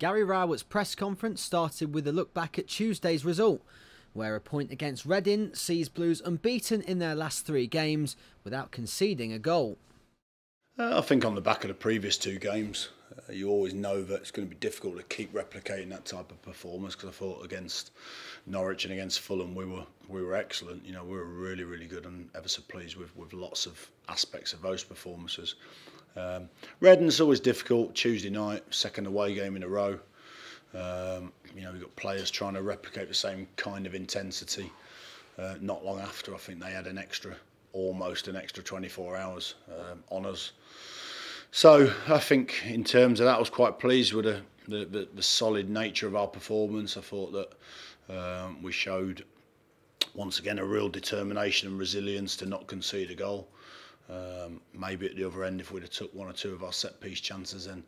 Gary Rowett's press conference started with a look back at Tuesday's result, where a point against Reading sees Blues unbeaten in their last three games without conceding a goal. Uh, I think on the back of the previous two games, you always know that it's going to be difficult to keep replicating that type of performance because I thought against Norwich and against Fulham we were we were excellent. You know, we were really really good and ever so pleased with with lots of aspects of those performances. Um, Reading's always difficult. Tuesday night, second away game in a row. Um, you know, we've got players trying to replicate the same kind of intensity. Uh, not long after, I think they had an extra, almost an extra 24 hours um, on us. So I think in terms of that, I was quite pleased with the, the, the, the solid nature of our performance. I thought that um, we showed once again a real determination and resilience to not concede a goal. Um, maybe at the other end, if we'd have took one or two of our set piece chances, then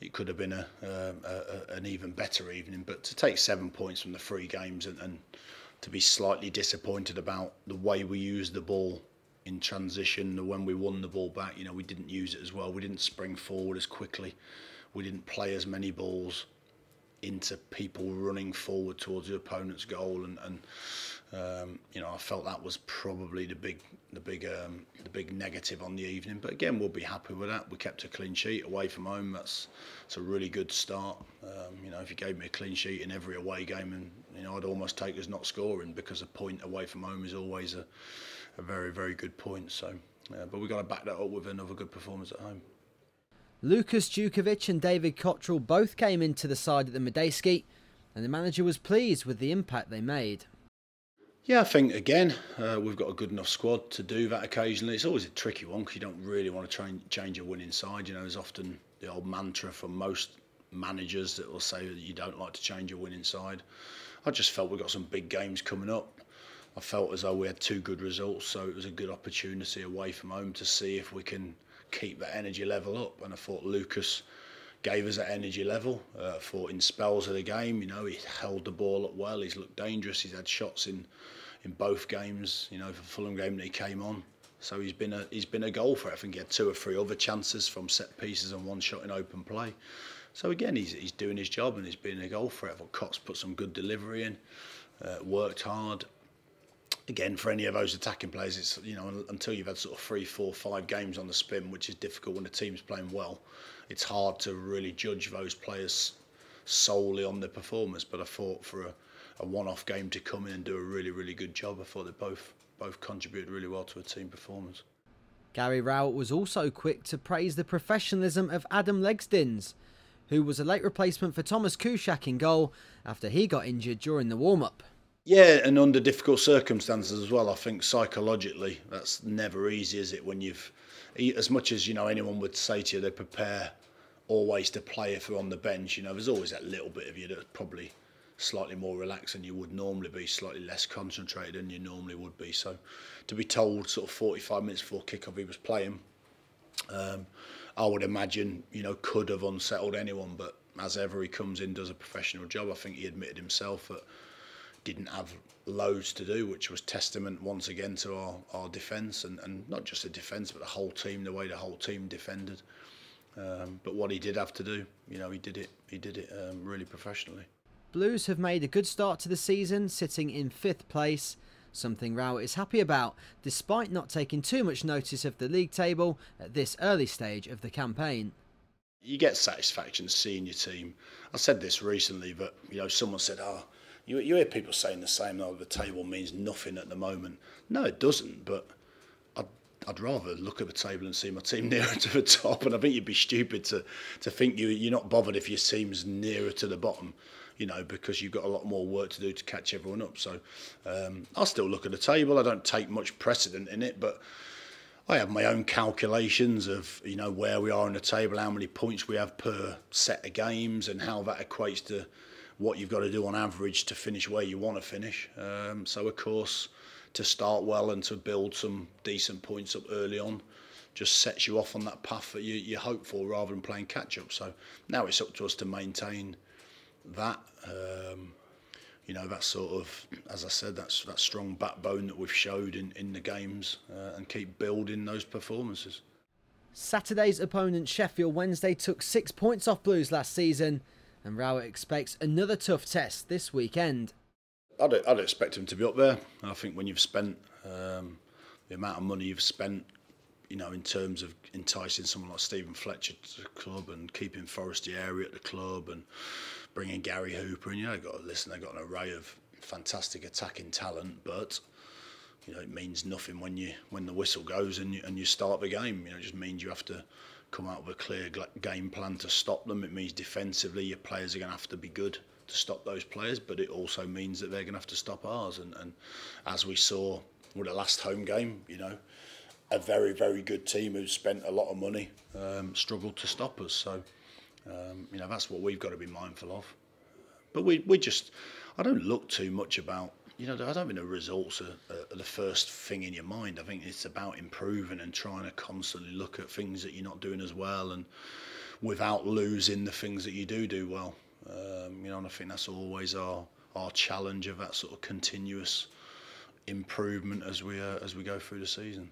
it could have been a, a, a, an even better evening. But to take seven points from the three games and, and to be slightly disappointed about the way we used the ball in transition when we won the ball back, you know, we didn't use it as well. We didn't spring forward as quickly. We didn't play as many balls into people running forward towards the opponent's goal. And, and um, you know I felt that was probably the big the big um, the big negative on the evening. But again we'll be happy with that. We kept a clean sheet away from home. That's it's a really good start. Um, you know if you gave me a clean sheet in every away game and you know I'd almost take us not scoring because a point away from home is always a, a very very good point so uh, but we've got to back that up with another good performance at home Lukas Jutkiewicz and David Cotterill both came into the side at the Madejski, and the manager was pleased with the impact they made. Yeah, I think again uh, we've got a good enough squad to do that occasionally. It's always a tricky one because you don't really want to try and change a winning side. You know, there's often the old mantra from most managers that will say that you don't like to change a winning side. I just felt we got some big games coming up. I felt as though we had two good results, so it was a good opportunity away from home to see if we can keep that energy level up. And I thought Lukas gave us that energy level. Uh, I thought in spells of the game, you know, he held the ball up well. He's looked dangerous. He's had shots in in both games. You know, for Fulham game that he came on. So he's been a he's been a goal for. I think he had two or three other chances from set pieces and one shot in open play. So again, he's he's doing his job and he's been a goal threat. Thought Cox put some good delivery in, uh, worked hard. Again for any of those attacking players it's you know until you've had sort of three four five games on the spin which is difficult when the team's playing well it's hard to really judge those players solely on their performance. But I thought for a, a one-off game to come in and do a really really good job I thought they both both contributed really well to a team performance. Gary Rowett was also quick to praise the professionalism of Adam Legzdins who was a late replacement for Thomas Kuszczak in goal after he got injured during the warm-up yeah, and under difficult circumstances as well. I think psychologically, that's never easy, is it? When you've, as much as you know, anyone would say to you, they prepare always to play if they're on the bench. You know, there's always that little bit of you that's probably slightly more relaxed than you would normally be, slightly less concentrated than you normally would be. So, to be told sort of 45 minutes before kickoff he was playing, um, I would imagine you know could have unsettled anyone. But as ever, he comes in, does a professional job. I think he admitted himself that didn't have loads to do, which was testament once again to our, our defence and, and not just the defence, but the whole team, the way the whole team defended. Um, but what he did have to do, you know, he did it. He did it um, really professionally. Blues have made a good start to the season, sitting in fifth place. Something Rowett is happy about, despite not taking too much notice of the league table at this early stage of the campaign. You get satisfaction seeing your team. I said this recently, but you know, someone said, "Oh, you, you hear people saying the same, though, the table means nothing at the moment. No, it doesn't, but I'd, I'd rather look at the table and see my team nearer to the top. And I think you'd be stupid to, to think you, you're not bothered if your team's nearer to the bottom, you know, because you've got a lot more work to do to catch everyone up. So um, I'll still look at the table. I don't take much precedent in it, but I have my own calculations of you know where we are on the table, how many points we have per set of games, and how that equates to what you've got to do on average to finish where you want to finish. Um, so, of course, to start well and to build some decent points up early on just sets you off on that path that you, you hope for rather than playing catch up. So now it's up to us to maintain that. Um, you know that sort of, as I said, that's that strong backbone that we've showed in, in the games uh, and keep building those performances. Saturday's opponent Sheffield Wednesday took six points off Blues last season and Rowett expects another tough test this weekend. I'd, I'd expect him to be up there. I think when you've spent um, the amount of money you've spent, you know, in terms of enticing someone like Steven Fletcher to the club and keeping Forestieri at the club and bringing Gary Hooper, and you know, got to listen, they've got an array of fantastic attacking talent, but you know, it means nothing when you when the whistle goes and you, and you start the game. You know, it just means you have to come out with a clear game plan to stop them. It means defensively your players are going to have to be good to stop those players, but it also means that they're going to have to stop ours. And, and as we saw with the last home game, you know, a very, very good team who spent a lot of money um, struggled to stop us. So, um, you know, that's what we've got to be mindful of. But we, we just, I don't look too much about, you know, I don't think the results are, are the first thing in your mind. I think it's about improving and trying to constantly look at things that you're not doing as well and without losing the things that you do do well. Um, you know, and I think that's always our our challenge of that sort of continuous improvement as we uh, as we go through the season.